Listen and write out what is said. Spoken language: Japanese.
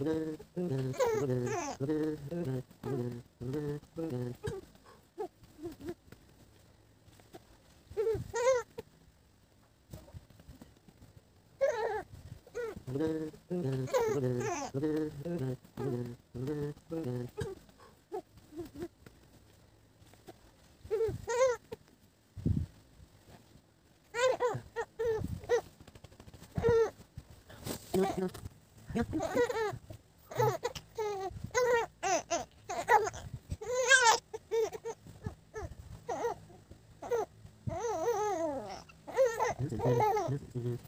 よっよっ。This is